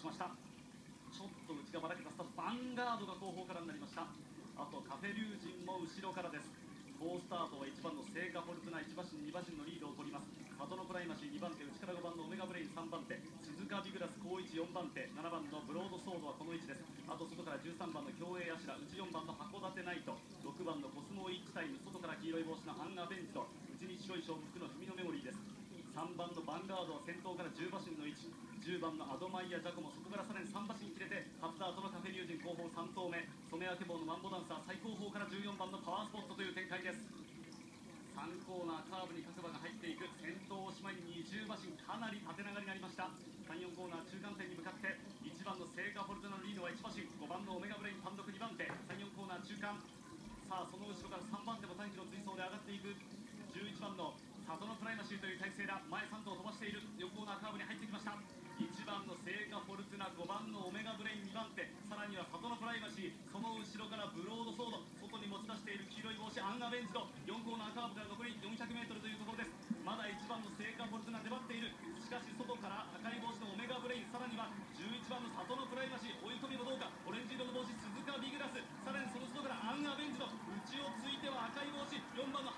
しました。ちょっと内がばらけたスタートバンガードが後方からになりました。あとカフェ龍神も後ろからです。好スタートは1番のセイカフォルトナ1馬身2馬身のリードを取ります。サトノプライマシー2番手内から5番のオメガブレイン3番手。スズカビグラス好位4番手7番のブロードソードはこの位置です。あと外から13番の競泳アシュラ内4番のハコダテナイト。6番のコスモイッチタイム外から黄色い帽子のアンアベンジド内に白い勝負服のフミノメモリーです。3番のバンガードは先頭から10馬身の位置。10番のアドマイヤ・ジャコモそこからさらに3馬身切れて初ダートのカフェリュージン後方3頭目染明け棒のマンボダンサー最後方から14番のパワースポットという展開です。3コーナーカーブに各馬が入っていく先頭おしまいに20馬身かなり縦長になりました。34コーナー中間点に向かって1番の聖火フォルトナのリードは1馬身5番のオメガブレイン単独2番手。34コーナー中間。さあその後ろから3番手も短期の追走で上がっていく。11番のサトノプライマシーという体勢だ。前3頭飛ばしている。4コーナーカーブに入ってきました。からブロードソード外に持ち出している黄色い帽子アンアベンジド4コーナーカーブから残り 400m というところです。まだ1番の聖火ボルトが粘っている。しかし外から赤い帽子のオメガブレインさらには11番のサトノプライマシー追い込みもどうか。オレンジ色の帽子スズカビグラス。さらにその外からアンアベンジド内をついては赤い帽子4番の